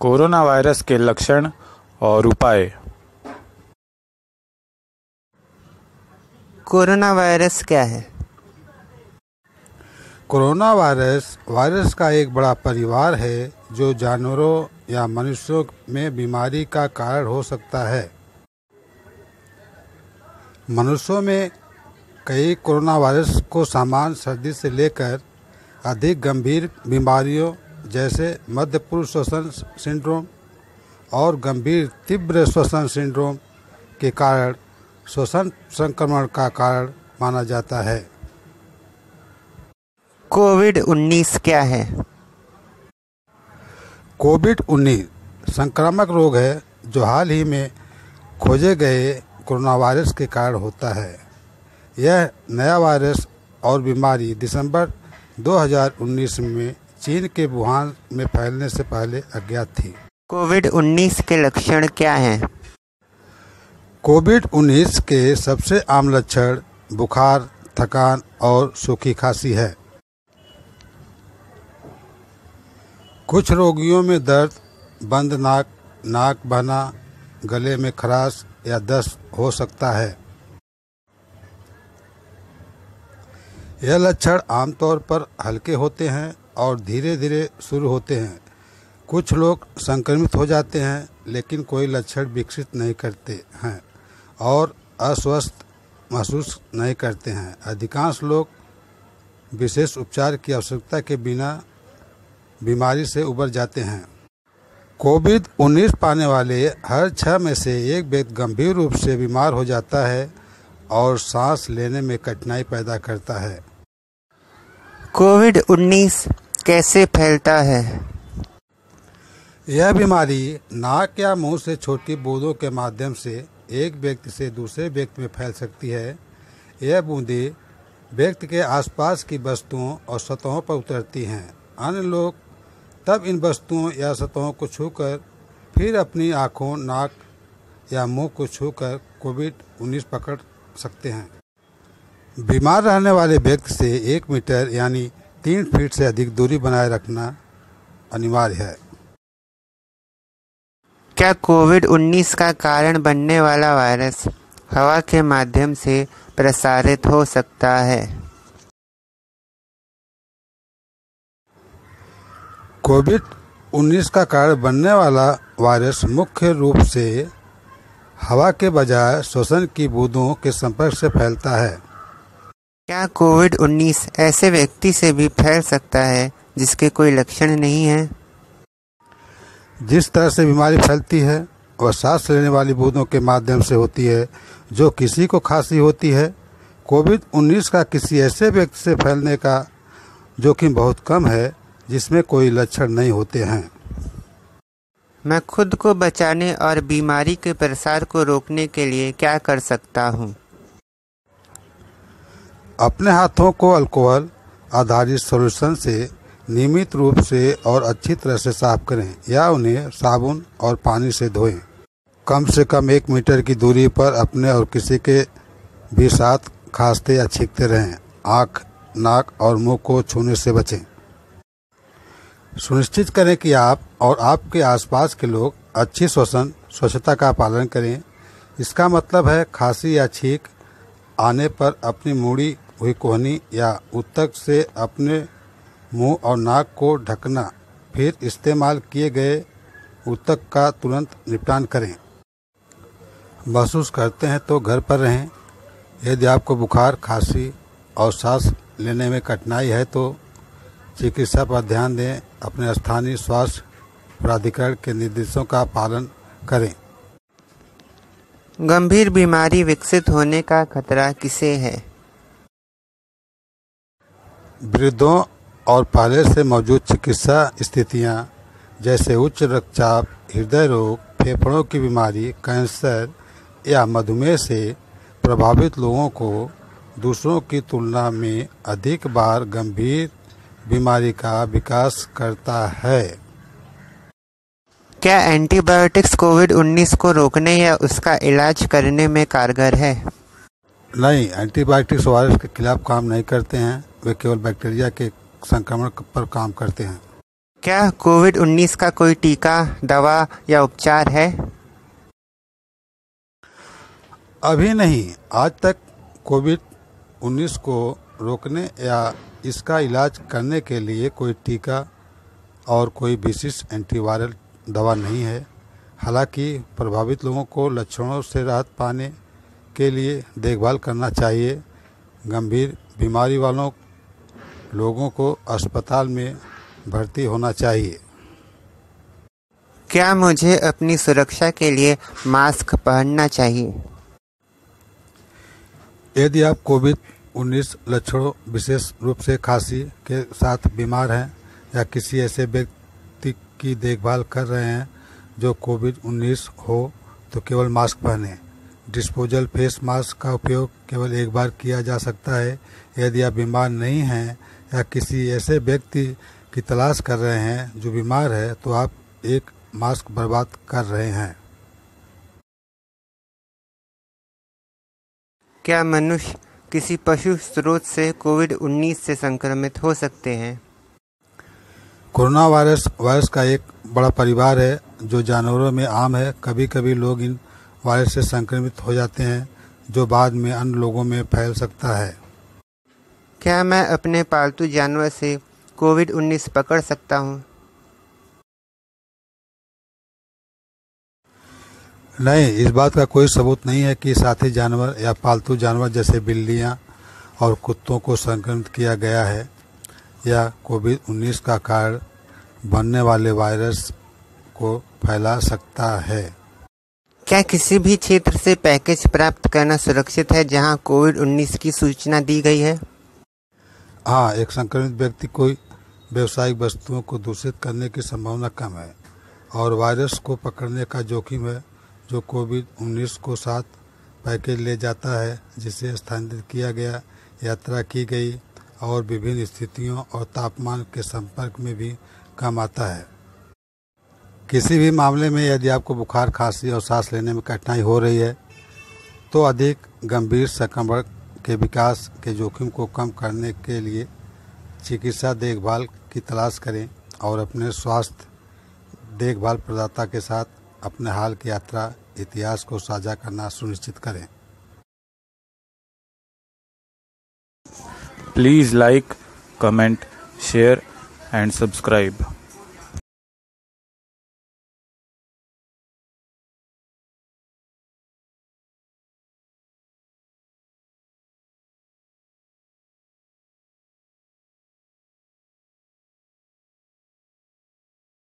Corona virus के लक्षण और उपाय। कोरोना वायरस क्या है? कोरोना वायरस वायरस का एक बड़ा परिवार है जो जानवरों या मनुष्यों में बीमारी का कारण हो सकता है। मनुष्यों में कई कोरोना वायरस को सामान्य सर्दी से लेकर अधिक गंभीर बीमारियों जैसे मध्यपूर्व श्वसन सिंड्रोम और गंभीर तीव्र श्वसन सिंड्रोम के कारण श्वसन संक्रमण का कारण माना जाता है। कोविड 19 क्या है? कोविड 19 संक्रामक रोग है जो हाल ही में खोजे गए कोरोना वायरस के कारण होता है। यह नया वायरस और बीमारी दिसंबर 2019 में चीन के वुहान में फैलने से पहले अज्ञात थी। कोविड 19 के लक्षण क्या हैं? कोविड 19 के सबसे आम लक्षण बुखार थकान और सूखी खांसी है। कुछ रोगियों में दर्द बंद नाक नाक बहना गले में खराश या दस्त हो सकता है। यह लक्षण आमतौर पर हल्के होते हैं और धीरे धीरे शुरू होते हैं। कुछ लोग संक्रमित हो जाते हैं, लेकिन कोई लक्षण विकसित नहीं करते हैं और अस्वस्थ महसूस नहीं करते हैं। अधिकांश लोग विशेष उपचार की आवश्यकता के बिना बीमारी से उबर जाते हैं। कोविड 19 पाने वाले हर छह में से एक व्यक्ति गंभीर रूप से बीमार हो जाता है और सांस लेने में कठिनाई पैदा करता है। कोविड 19 कैसे फैलता है? यह बीमारी नाक या मुँह से छोटी बूंदों के माध्यम से एक व्यक्ति से दूसरे व्यक्ति में फैल सकती है। यह बूंदें व्यक्ति के आसपास की वस्तुओं और सतहों पर उतरती हैं। अन्य लोग तब इन वस्तुओं या सतहों को छूकर फिर अपनी आँखों, नाक या मुँह को छूकर कोविड 19 पकड़ सकते हैं। बीमार रहने वाले व्यक्ति से एक मीटर यानी तीन फीट से अधिक दूरी बनाए रखना अनिवार्य है। क्या कोविड 19 का कारण बनने वाला वायरस हवा के माध्यम से प्रसारित हो सकता है? कोविड 19 का कारण बनने वाला वायरस मुख्य रूप से हवा के बजाय श्वसन की बूंदों के संपर्क से फैलता है। क्या कोविड 19 ऐसे व्यक्ति से भी फैल सकता है जिसके कोई लक्षण नहीं है? जिस तरह से बीमारी फैलती है वह सांस लेने वाली बूंदों के माध्यम से होती है जो किसी को खांसी होती है। कोविड 19 का किसी ऐसे व्यक्ति से फैलने का जोखिम बहुत कम है जिसमें कोई लक्षण नहीं होते हैं। मैं खुद को बचाने और बीमारी के प्रसार को रोकने के लिए क्या कर सकता हूँ? अपने हाथों को अल्कोहल आधारित सॉल्यूशन से नियमित रूप से और अच्छी तरह से साफ़ करें या उन्हें साबुन और पानी से धोएँ। कम से कम एक मीटर की दूरी पर अपने और किसी के भी साथ खांसते या छींकते रहें। आँख, नाक और मुँह को छूने से बचें। सुनिश्चित करें कि आप और आपके आसपास के लोग अच्छी श्वसन, स्वच्छता का पालन करें। इसका मतलब है खांसी या छींक आने पर अपनी मुड़ी हुई कोहनी या उत्तक से अपने मुँह और नाक को ढकना, फिर इस्तेमाल किए गए उत्तक का तुरंत निपटान करें। महसूस करते हैं तो घर पर रहें। यदि आपको बुखार, खांसी और सांस लेने में कठिनाई है तो चिकित्सा पर ध्यान दें। अपने स्थानीय स्वास्थ्य प्राधिकरण के निर्देशों का पालन करें। गंभीर बीमारी विकसित होने का खतरा किसे है? वृद्धों और पहले से मौजूद चिकित्सा स्थितियाँ, जैसे उच्च रक्तचाप, हृदय रोग, फेफड़ों की बीमारी, कैंसर या मधुमेह से प्रभावित लोगों को दूसरों की तुलना में अधिक बार गंभीर बीमारी का विकास करता है। क्या एंटीबायोटिक्स कोविड 19 को रोकने या उसका इलाज करने में कारगर है? नहीं एंटीबायोटिक्स वायरस के खिलाफ काम नहीं करते हैं। वे केवल बैक्टीरिया के संक्रमण पर काम करते हैं। क्या कोविड 19 का कोई टीका दवा या उपचार है? अभी नहीं। आज तक कोविड 19 को रोकने या इसका इलाज करने के लिए कोई टीका और कोई विशिष्ट एंटीवायरल दवा नहीं है। हालाँकि प्रभावित लोगों को लक्षणों से राहत पाने के लिए देखभाल करना चाहिए। गंभीर बीमारी वालों लोगों को अस्पताल में भर्ती होना चाहिए। क्या मुझे अपनी सुरक्षा के लिए मास्क पहनना चाहिए? यदि आप कोविड 19 लक्षणों विशेष रूप से खांसी के साथ बीमार हैं या किसी ऐसे व्यक्ति की देखभाल कर रहे हैं जो कोविड 19 हो तो केवल मास्क पहने। डिस्पोजल फेस मास्क का उपयोग केवल एक बार किया जा सकता है। यदि आप बीमार नहीं हैं या किसी ऐसे व्यक्ति की तलाश कर रहे हैं जो बीमार है तो आप एक मास्क बर्बाद कर रहे हैं। क्या मनुष्य किसी पशु स्रोत से कोविड 19 से संक्रमित हो सकते हैं? कोरोना वायरस वायरस का एक बड़ा परिवार है जो जानवरों में आम है। कभी कभी लोग इन वायरस से संक्रमित हो जाते हैं जो बाद में अन्य लोगों में फैल सकता है। क्या मैं अपने पालतू जानवर से कोविड 19 पकड़ सकता हूँ? नहीं इस बात का कोई सबूत नहीं है कि साथी जानवर या पालतू जानवर जैसे बिल्लियाँ और कुत्तों को संक्रमित किया गया है या कोविड 19 का कारण बनने वाले वायरस को फैला सकता है। क्या किसी भी क्षेत्र से पैकेज प्राप्त करना सुरक्षित है जहाँ कोविड 19 की सूचना दी गई है? हाँ एक संक्रमित व्यक्ति कोई व्यवसायिक वस्तुओं को दूषित करने की संभावना कम है और वायरस को पकड़ने का जोखिम है, जो कोविड 19 को साथ पैकेज ले जाता है, जिसे स्थानांतरित किया गया, यात्रा की गई और विभिन्न स्थितियों और तापमान के संपर्क में भी कम आता है। किसी भी मामले में यदि आपको बुखार, खांसी और सांस लेने में कठिनाई हो रही है तो अधिक गंभीर संक्रमण के विकास के जोखिम को कम करने के लिए चिकित्सा देखभाल की तलाश करें और अपने स्वास्थ्य देखभाल प्रदाता के साथ अपने हाल की यात्रा, इतिहास को साझा करना सुनिश्चित करें please like comment share and subscribe.